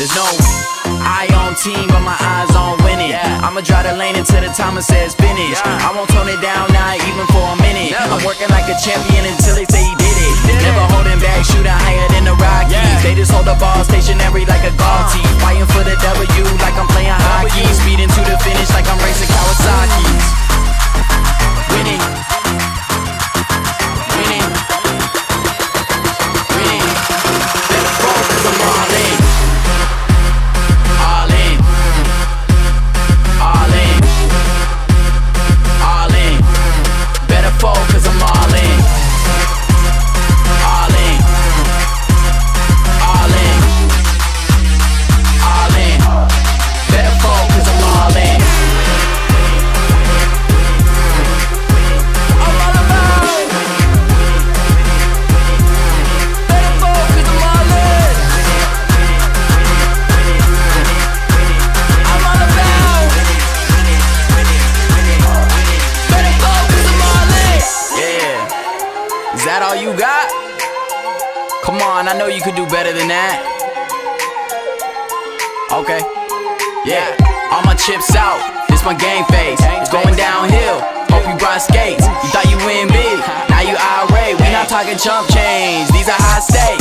There's no eye on team, but my eyes on winning. I'ma drive the lane until the timer says finish. I won't tone it down, not even for a minute. I'm working like a champion until they say he did it. Never holding back, shooting higher than the Rockies. They just Is that all you got? Come on, I know you could do better than that. Okay. Yeah. All my chips out. This my game face. It's going downhill. Hope you brought skates. You thought you win big. Now you irate. We not talking chump change. These are high stakes.